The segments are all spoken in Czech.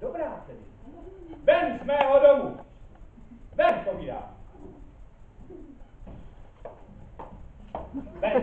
Dobrá tedy. Ven z mého domu. Ven, povídám. Ven.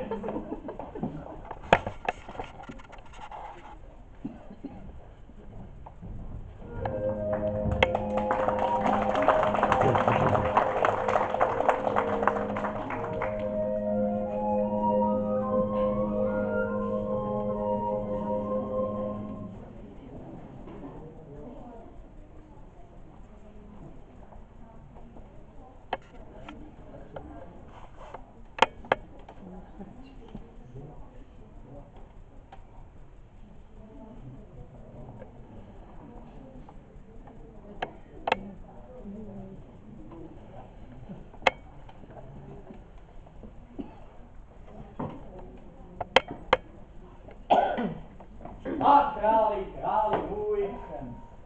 A králi, králi můj,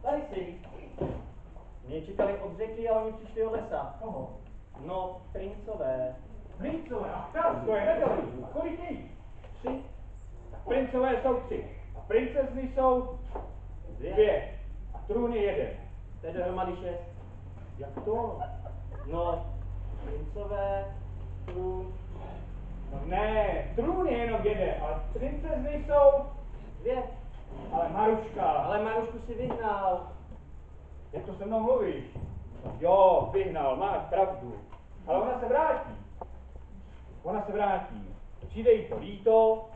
tady jsi. Mě čekali od řeky a oni přišli od lesa. Koho? No, princové. Princové, a to je nedali. A kolik jich? Tři. Princové jsou tři. A princezny jsou Dvě. dvě. A trůn je jeden. To je dohromady šest. Jak to? No, princové, trůn, No ne, trůn je jenom jeden, ale princezny jsou... dvě. Ale Maruška, ale Marušku si vyhnal. jak to se mnou mluvíš? Jo, vyhnal, máš pravdu. Ale ona se vrátí. Ona se vrátí. Přijde jí to líto,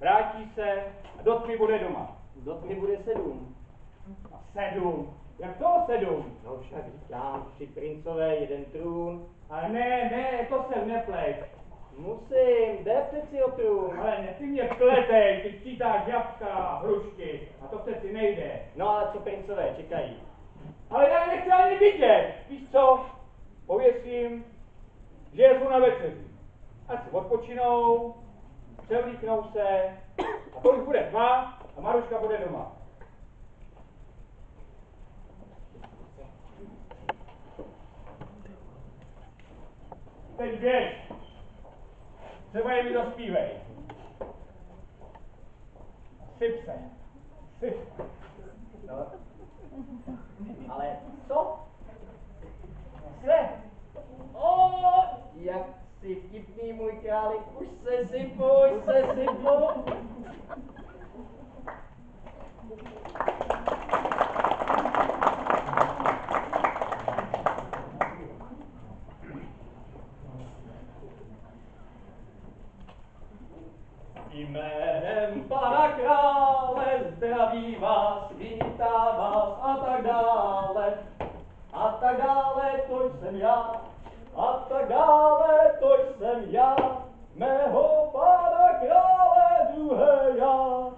vrátí se a do tmy bude doma. Do tmy bude sedm. A sedm. Jak to sedm? No však říkám, tři princové, jeden trůn. Ale ne, ne, to jsem nepleť. Musím, jde přeci o trůn. Ale ne, ty mě pletej, ty čítáš jabka, hrušky a to přeci nejde. No ale co princové čekají? Ale já nechci ani vidět. Víš co? Pověsím, že je zvu na večeři. Ať si odpočinou, převlíknou se a to už bude tma a Maruška bude doma. Teď běž. Třeba je mi zaspívej. Syp se. Syp. No. Ale co? Se. O, jak jsi vtipný, můj králi, už se sypu, už se sypu. Jménem pana krále zdraví vás, vítá vás a tak dále. A tak dále, to jsem já. A tak dále, to jsem já. Mého pana krále druhé já.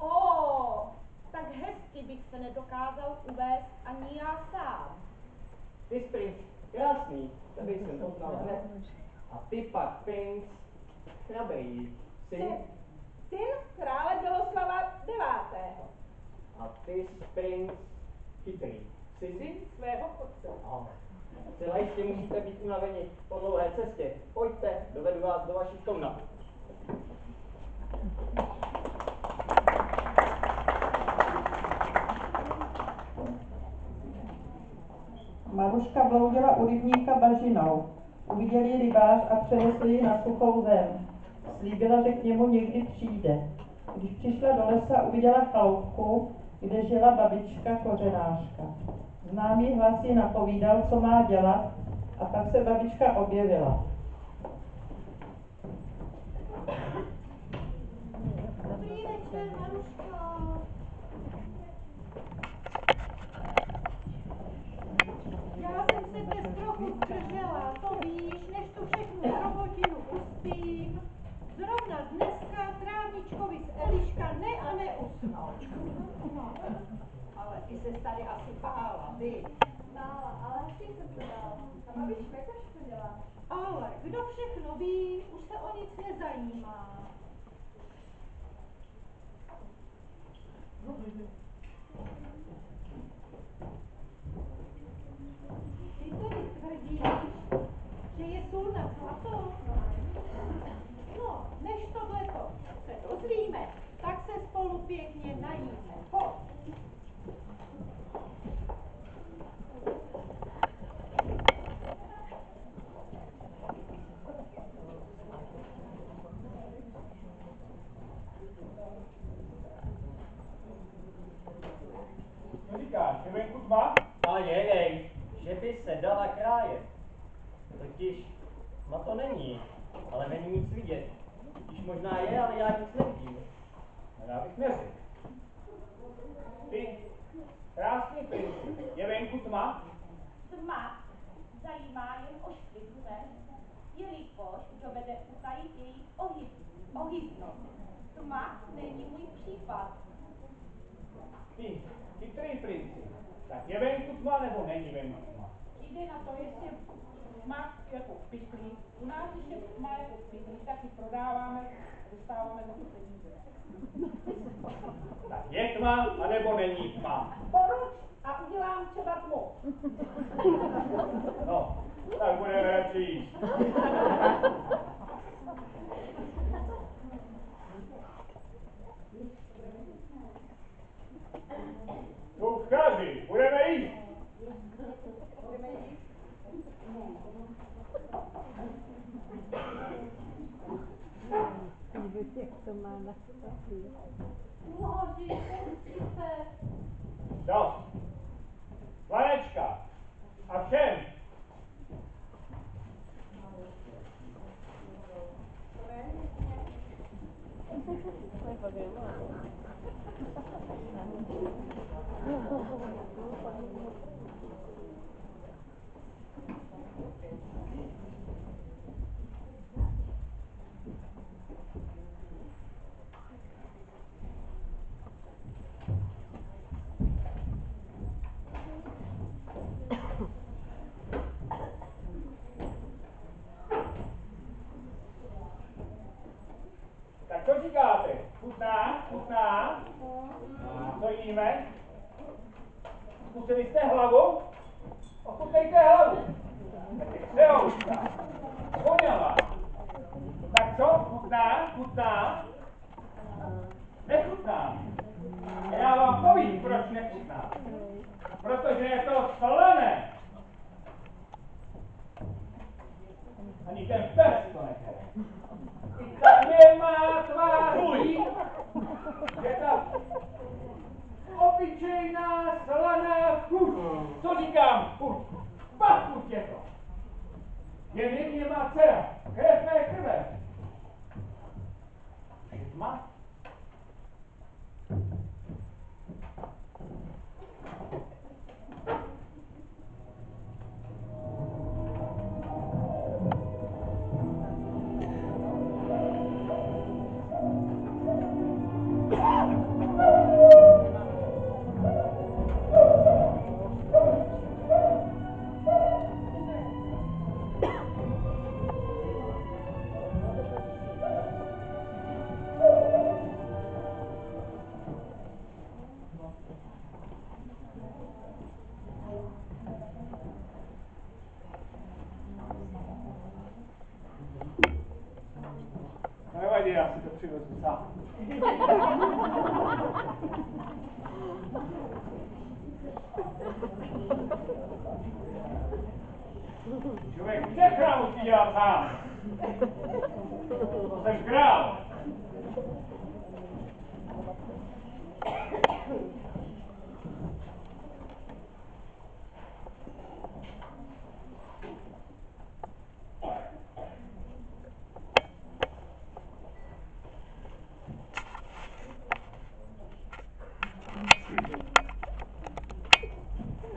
O, tak hezky bych se nedokázal uvést ani já sám. Ty jsi princ, krásný, tebe jsem poznal hned. A ty pak princ, chrabrej, syn. Syn krále Běloslava IX. A ty jsi princ, chytrý. Cizí? svého otce. No. Celé jistě musíte být unaveni po dlouhé cestě. Pojďte, dovedu vás do vašich komnat. Maruška bloudila u rybníka bažinou. Uviděl ji rybář a přenesl ji na suchou zem. Slíbila, že k němu někdy přijde. Když přišla do lesa, uviděla chaloupku, kde žila babička kořenářka. Známý hlas ji napovídal, co má dělat, a pak se babička objevila. Dobrý večer, Maruško. Já jsem se zdržela, to víš, než tu všechnu robotinu uspím. Zrovna dneska trávničkovi z Eliška ne a neusnul. No, ale ty se tady asi bála, ty. Bála, ale jsem se dala. A babička, jak to děláš? Ale kdo všechno ví, už se o nic nezajímá. Ty tedy tvrdíš, že je sůl na zlato? No, než tohleto se pěkně najíme. Pojď. Co říkáš, je venku tma? Ale jej, že by se dala krájet. Totiž, no to není, ale není nic vidět. Když možná je, ale já nic nevidím. No já bych neřekl. Ty, krásný princip, je venku tma? Tma zajímá jen ošklivu, ne? Jelikož dovede utajit její ohyb, ohybnost. Tma není můj případ. Ty, chytrý princip. Tak je venku tma nebo není venku tma? Jde na to, jestli má jako pytlí. U nás, když je má jako pytlí, tak ji prodáváme a dostáváme za to peníze. Tak je tma, anebo není tma? Poruč a udělám třeba tmu. No, tak budeme radši jíst. Duchkaři, budeme jíst. Boži, určitě. Dost. Slanečka. A všem. Tak Thank you. Ani ten pes to nechce. I ta nemá tváří, je ta obyčejná slaná chuť. Co říkám? Chuť. Pachuť je to. Jen jedině má dcera. Krev mé krve. Si to přivezu sám. Člověk všechno musí dělat sám. To jsem král.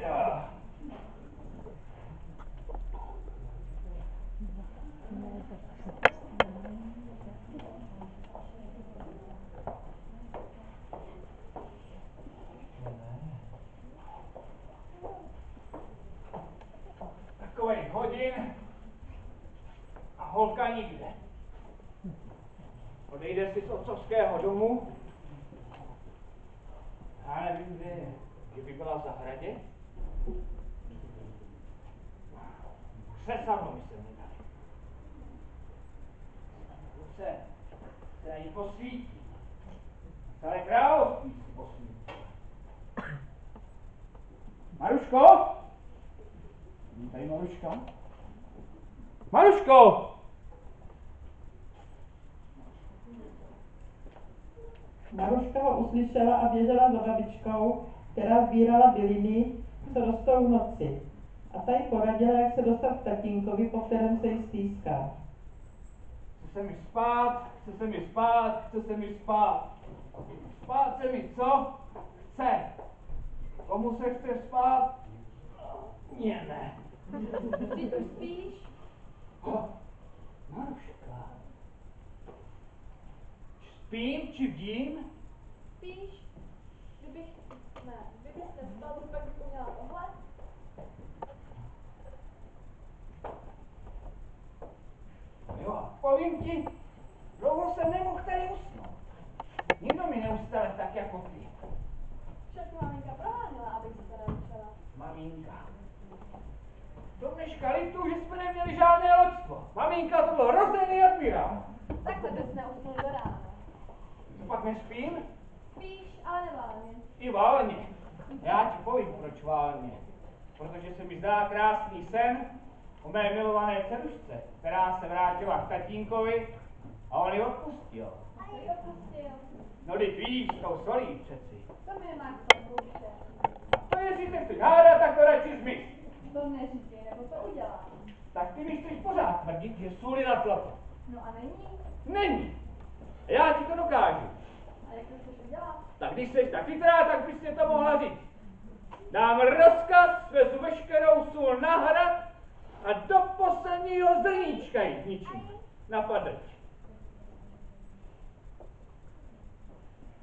Ja. Takovej hodin a holka nikde. Odejde si z otcovského domu. Já nevím, kde je. Že by byla v zahradě? Přesavno mi se nedá. Se, se jí posvítí. Celé království si posmí. Maruško? Není tady Maruška? Maruško! Maruška ho uslyšela a běžela za babičkou, která sbírala byliny, co rostou v noci. A ta jí poradila, jak se dostat k tatínkovi, po kterém se jí stýská. Chce se mi spát, chce se mi spát, chce se mi spát. Spát se mi co? Chce. Komu se chce spát? Mně ne. Ty tu spíš? Ho, Maruška. Spím či vdím? Spíš? Ne, kdybyste spal, tak bych uměla tohle. Jo, a povím ti, dlouho jsem nemohl tady usnout. Nikdo mi neustále tak jako ty. Však maminka proháněla, abych se teda učila. Maminka. Do dneška litu, že jsme neměli žádné loďstvo. Maminka to bylo rozdělený admirál. Takhle bys neusnul do rána. Co pak nespím? Spíš, ale neválně. I válně. Já ti povím, proč válně. Protože se mi zdá krásný sen o mé milované dcerušce, která se vrátila k tatínkovi a on ji odpustil. A jsi opustil. No teď víš, s tou solí přeci. To mi tomu duše. To jestli se chceš hádat, tak to radši zmiz. To neříkej, nebo to udělám. Tak ty mi chceš pořád tvrdit, že sůl je na zlato. No a není? Není. Já ti to dokážu. Tak když jsi tak chytrá, tak bys mě to mohla říct. Dám rozkaz, svezu veškerou sůl na hrad a do posledního zrníčka ji zničím. Napadrť.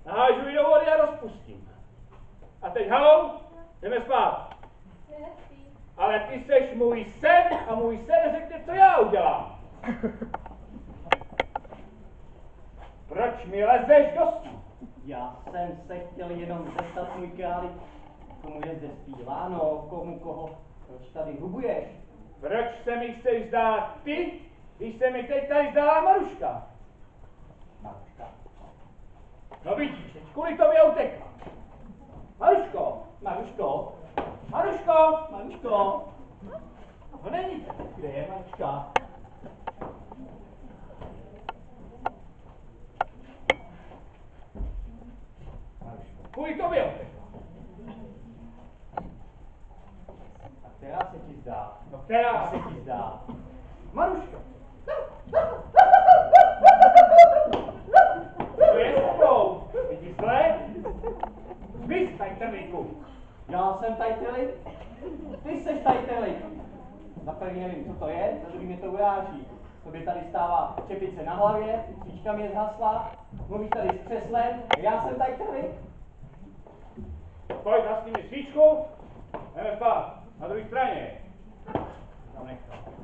Nahážu ji do vody a rozpustím. A teď halou, jdeme spát. Ale ty seš můj sen a můj sen řekne, co já udělám. Proč mi lezeš do snu? Já jsem se chtěl jenom zeptat, můj králi, komu je zde zpíváno, komu koho, proč tady hubuješ? Proč se mi chceš zdát ty, když se mi teď tady zdála Maruška? Maruška. No vidíš, teď kvůli tobě utekla. Maruško, Maruško, Maruško, Maruško, no není kde je Maruška? Maruško, kvůli tobě utekla. A která se ti zdá? No která? se ti zdá? Maruška. Co je s tebou? Je ti zle? Zmiz, tajtrlíku. Já jsem tajteli, ty seš tajteli. Za první nevím, co to je, za druhý mě to uráží. Tobě tady stává čepice na hlavě, svíčka mě zhasla, mluvíš tady s křeslem, já jsem tajteli. Pojď, zasni mi svíčku. Jdeme spát. Na druhé straně. Tam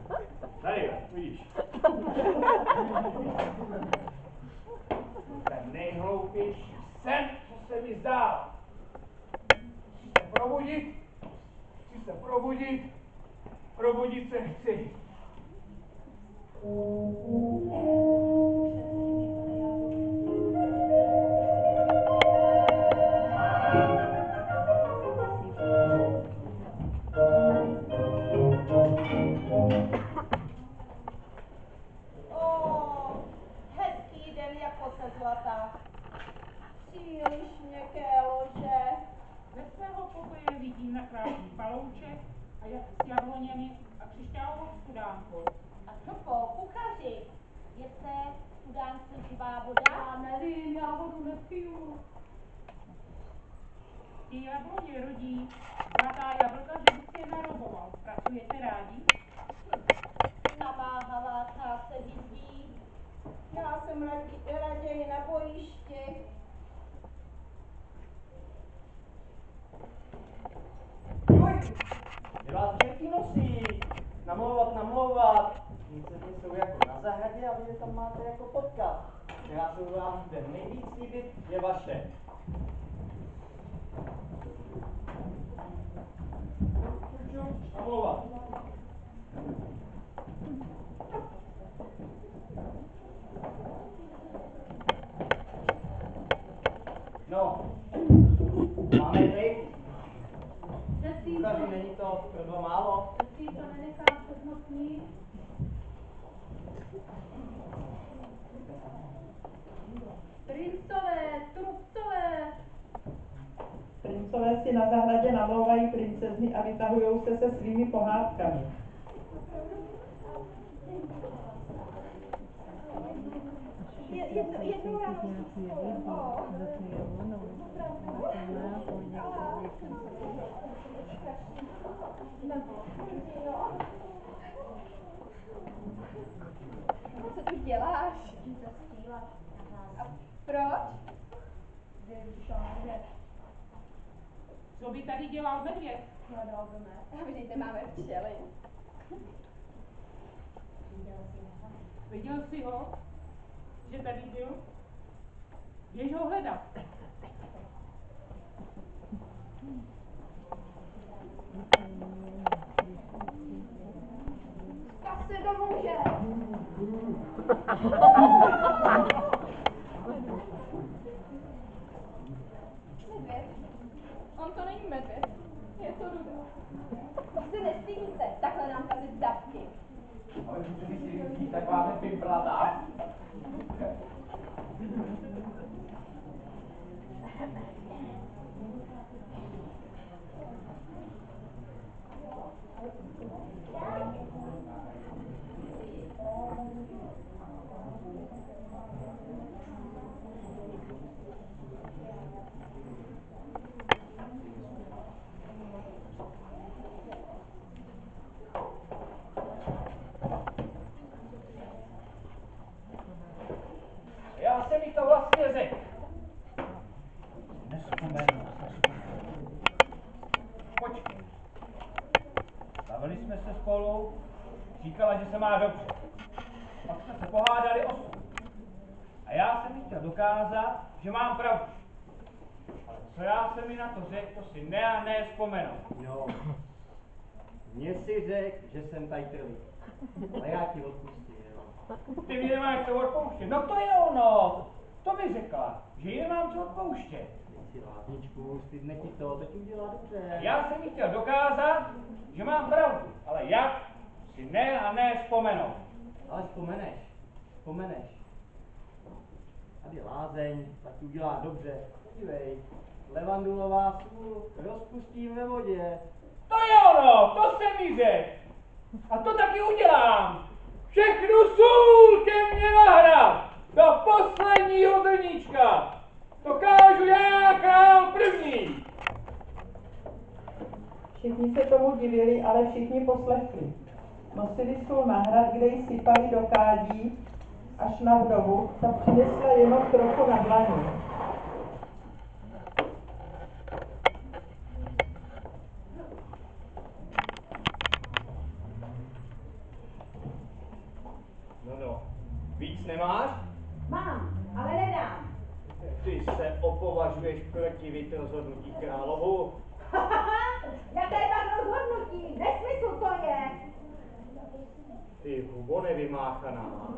bojišti. Juj, kde vás děti nosí? Namlouvat, namlouvat. Více jsou jako na zahradě a vy tam máte jako potka. Která se vám zde nejvíc líbit, je vaše. Čup, čup, namlouvat. No, máme Kuchaři, to, není to pro dva málo? to nenechám přednostní. Princové, trupcové, Princové si na zahradě namlouvají princezny a vytahují se se svými pohádkami. Je- Jedno, jednou ráno jsem spolu. Co tu děláš? A proč? Co by tady dělal medvěd? Hledal by mě. A vidíte, máme včely. Viděl jsi ho, že tady byl? Běž ho hledat. Pak se domůže. Medvěd? On to není medvěd. Je to ruda. To se nestydíte, takhle nám kazit davky. Ale můžete si říct, tak máme pimplata. Já jsem mi to vlastně řekl. Nespomenu. Počkej. Bavili jsme se spolu, říkala, že se má dobře. Pak jsme se pohádali o. A já jsem jí chtěl dokázat, že mám pravdu. Ale co já jsem mi na to řekl, to si ne a ne vzpomenu. Jo. Mně si řek, že jsem tady trlý. Ale já ti odpustím, jo. Ty mi nemáš co odpouštět. No to je ono. To mi řekla, že jí nemám co odpouštět. Si lásničku, stydne ti to, to ti udělá dobře. Já jsem jí chtěl dokázat, že mám pravdu. Ale jak? Si ne a ne vzpomenu. Ale vzpomeneš, vzpomeneš. Tady lázeň, ta ti udělá dobře. Podívej, levandulová sůl rozpustím ve vodě. To je ono, to jsem mi řekl. A to taky udělám. Všechnu sůl ke mně nahrát. Do posledního drníčka. To kážu já, král první. Všichni se tomu divili, ale všichni poslechli. Nosili sůl na hrad, kde ji sypali do kádí, až na vdovu, ta přinesla jenom trochu na dlaní. No no, víc nemáš? Mám, ale nedám. Ty se opovažuješ protivit rozhodnutí královu. Jaké pak rozhodnutí? Nesmysl to je. Ty hubo nevymáchaná.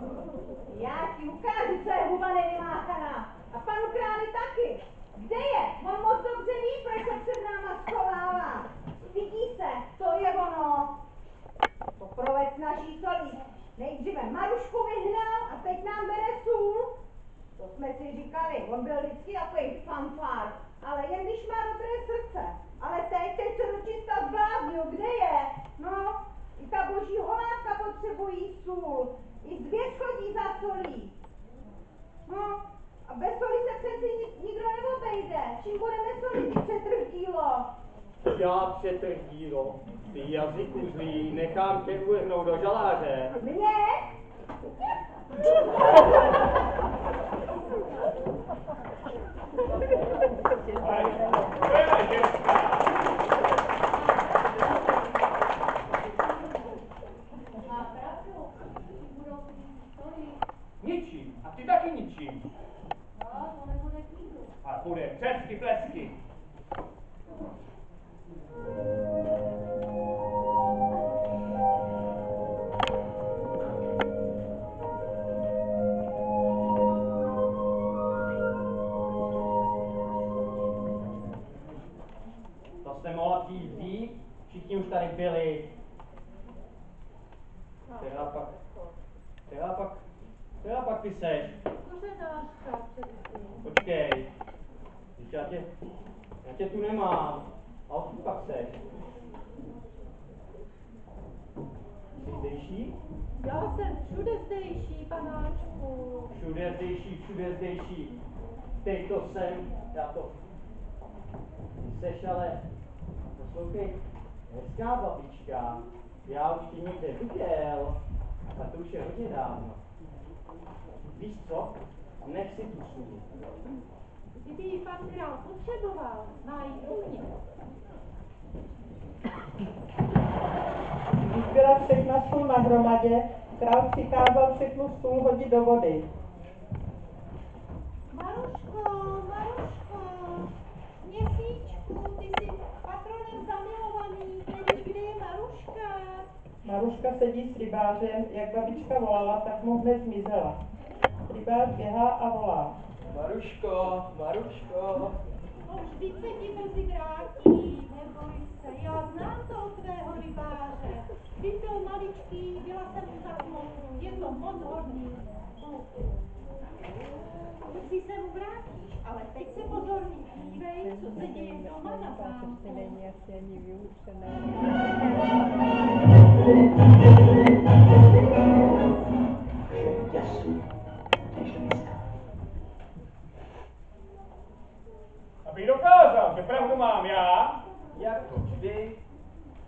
Já ti ukážu, co je huba nevymáchaná. A panu králi taky. Kde je? On moc dobře ví, proč se před náma schovává. Vidí se, to je ono. To provec naší solí. Nejdříve Marušku vyhnal a teď nám bere sůl. To jsme si říkali, on byl vždycky takový fanfár, ale jen když má dobré srdce. Ale teď, teď se dočista zbláznil, kde je? No, i ta boží holátka potřebují sůl. I zvěř chodí za solí. No, a bez soli se přeci ni- nikdo neobejde. Čím budeme solit, ty přetrhdílo? Já přetrdílo, ty jazyku zlý, nechám tě uvrhnout do žaláře. Mě? Ničím. A ty taky ničím. No, to nebude klidu. A bude přesky plesky. Byli. Která pak, která pak, která pak ty seš? Počkej. Vždyť já tě, já tě tu nemám. A odkud pak seš? Jsi zdejší? Já jsem všude zdejší, panáčku. Všude zdejší, všude zdejší. Teď to sem, já to... Seš ale, poslouchej, hezká babička. Já už tě někde viděl, a to už je hodně dávno. Víš co? Nech si tu sluhu. Kdyby ji pan král potřeboval, má ji u mě. Když byla všechna sůl na hromadě, král přikázal všechnu sůl hodit do vody. Maruško, Maruško, měsíčku, ty jsi Maruška sedí s rybářem, jak babička volala, tak mu hned zmizela. Rybář běhá a volá. Maruško, Maruško. No vždyť se ti brzy vrátí, neboj se, já znám toho tvého rybáře. Když byl maličký, byla jsem mu za je to moc hodný. Brzy se mu vrátíš, ale teď se pozorně dívej, co se děje doma na zámku. Abych dokázal, že pravdu mám já, Jako vždy,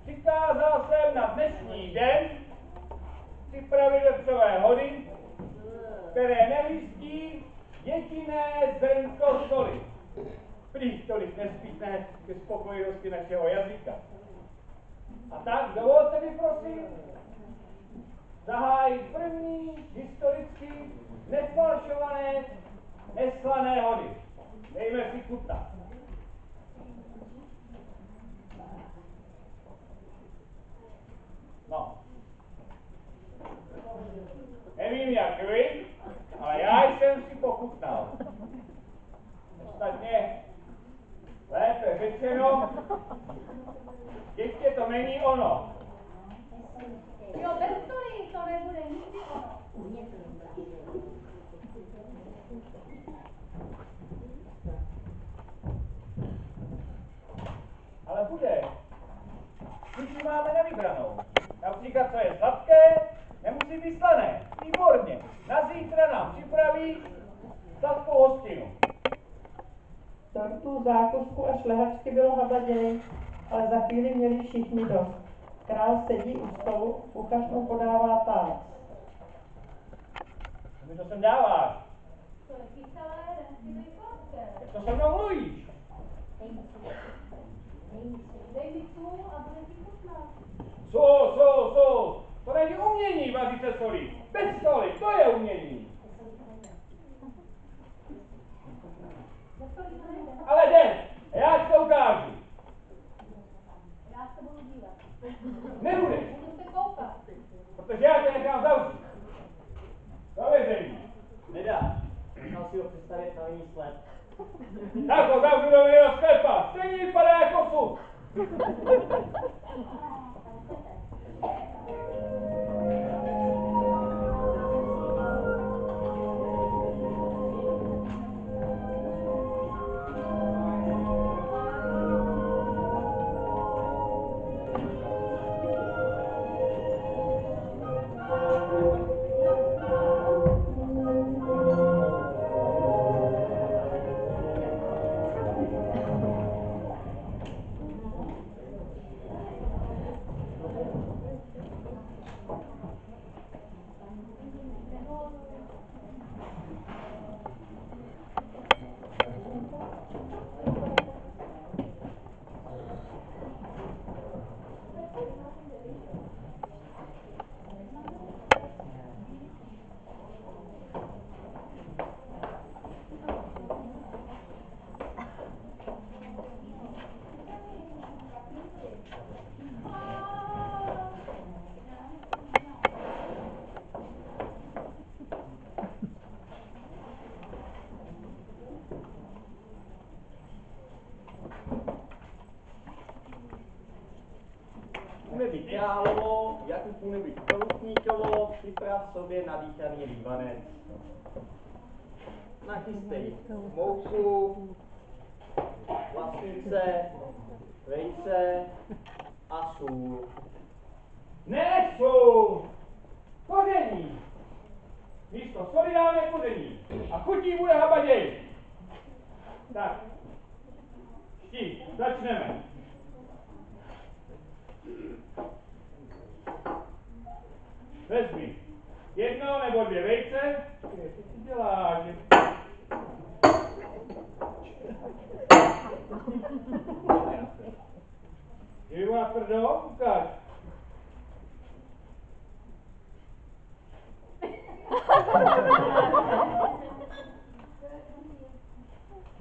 přikázal jsem na dnešní den připravit vepřové hody, které nevystí jediné zrnko soli. Prý tolik nezbytné ke spokojivosti našeho jazyka. A tak dovolte mi prosím zahájit první historicky nefalšované neslané hody. Dejme si kuta. No. Nevím jak vy, ale já jsem si pochutnal. Ostatně, lépe řečeno, ještě to není ono. Jo, bez to nebude nikdy ono. Ale bude. Když máme na vybranou. Například, co je sladké, nemusí být slané. Výborně. Na zítra nám připraví sladkou hostinu. Tortu, zákusku a šlehačky bylo habaděj, ale za chvíli měli všichni dost. Král sedí u stolu, kuchař mu podává tác. Co mi to sem dáváš? To je to se mnou mluvíš? Dej mi sůl a bude ti chutnat. Co, co, co? To není umění vařit se solí. Bez soli, to je umění. Bez soli to nejde. Ale jde, já ti to ukážu. Já se budu dívat. Nebudeš, Budu se koukat. protože já tě nechám zavřít. Do vězení. nedá. Nechal si ho představit na jiný sled. Tak ho zavřu do mého sklepa. Stejně vypadá jako sud. Nebýt královo, Jakubu nebýt koutníkovo, připrav sobě nadýchaný lívanec. Nachystej mouku, vlastnice, vejce a sůl. Nesu! Koření! Místo soli dáme koření. A chutí bude habaděj. Tak. Štít, začneme. Vezmi jedno nebo dvě vejce. Co ty děláš? Je na tvrdo? Ukáž.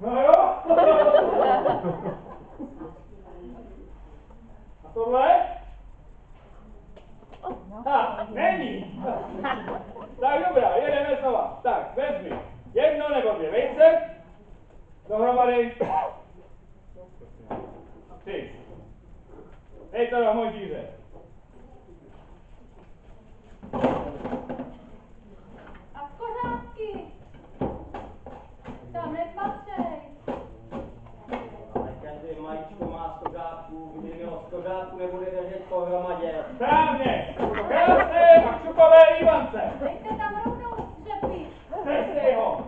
No jo. A tohle? Ha, není. Tak dobrá, jedeme znova. Tak, vezmi jedno nebo dvě vejce. Dohromady. Tři. Dej to do hmotíře. A kořátky. Tam nepatřej. Ale každý majíčko má skořápku, kdyby mělo skořápku, nebude držet pohromadě. Správně. Krásné a křupové líbance. Dejte tam rovnou střepy. Trestej ho.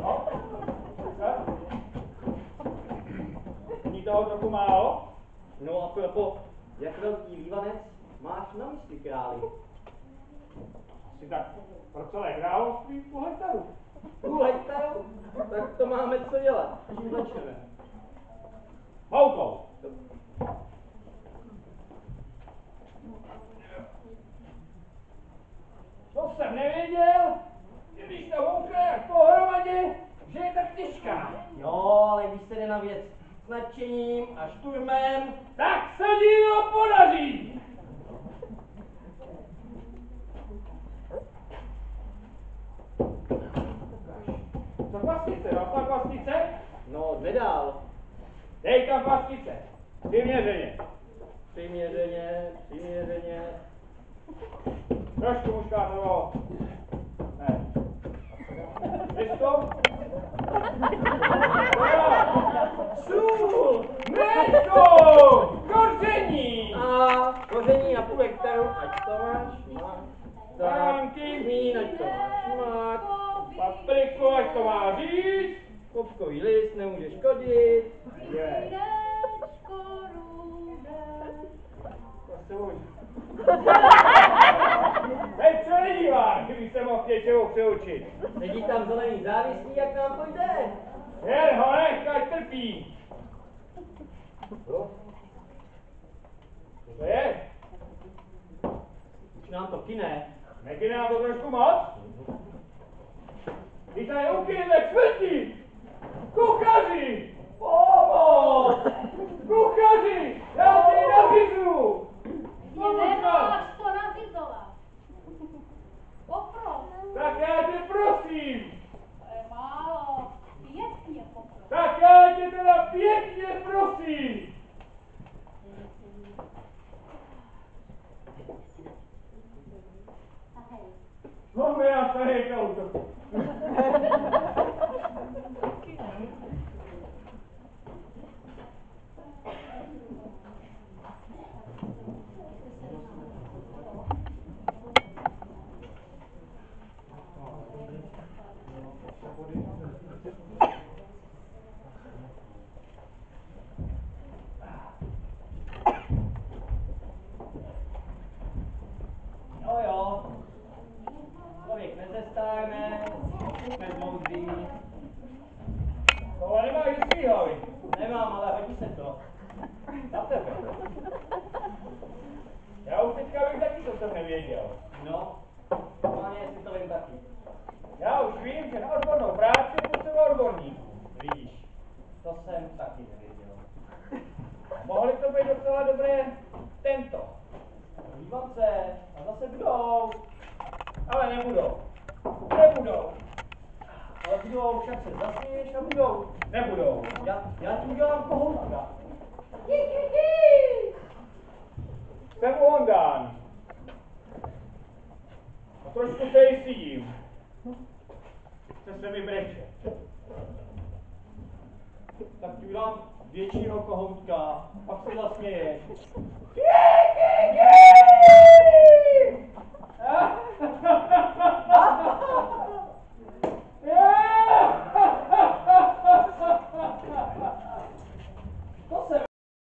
No. Není toho trochu málo? No a propo, jak velký lívanec máš na mysli, králi? Asi tak pro celé království půl hektaru. Půl hektaru? Tak to máme co dělat. Čím začneme? Moukou. To jsem nevěděl, že když ta mouka je jak pohromadě, že je tak těžká. Jo, ale když se jde na věc s nadšením a šturmem, Tak se dílo podaří. Co kvasnice, no ta kvasnice? no nedál. Dej tam kvasnice. Vyměřeně. Přiměřeně, přiměřeně. Trošku muškátovo. Ne. Víš to? Sůl! Nesto! Koření! A koření na půl hektaru, ať to máš, máš. Tak, Baránky. mín, ať to máš, máš. Papriku, ať to má říct. Kopkový list nemůže škodit. Je. Vínečko rudé. To se už. Teď se nedívá, kdyby se mohl něčemu přeučit. Sedí tam zelený závislí, jak nám to jde. Jen ho nech, ať trpí. Co? Co to je? Už nám to kine. Nekyne nám to trošku moc? Když tady ukyneme čtvrtí! Kuchaři! Pomoc! Kuchaři! Já ti navizu! Je nemáš to nařizovat. Popros. Tak já tě prosím! To je málo. Pěkně popros. Tak já tě teda pěkně prosím! No, mi nás tady kauto. Jo jo. Člověk nezestárne, nezmoudří. Tohle nemá jistý hlavy. Nemám, ale hodí se to. Na tebe. Já už teďka bych taky, co jsem nevěděl. No, normálně si to vím taky. Já už vím, že na odbornou práci potřeba odborník. Vidíš. To jsem taky nevěděl. Mohli to být docela dobré tento. Dívám se, a zase budou. Ale nebudou. Nebudou. Ale budou, však se zasměješ a budou. Nebudou. Já, já ti udělám kohoutka. Jsem Ondán. A trošku tej si jim. Chce se mi breče. Tak ti udělám většího kohoutka, pak se zasměješ. To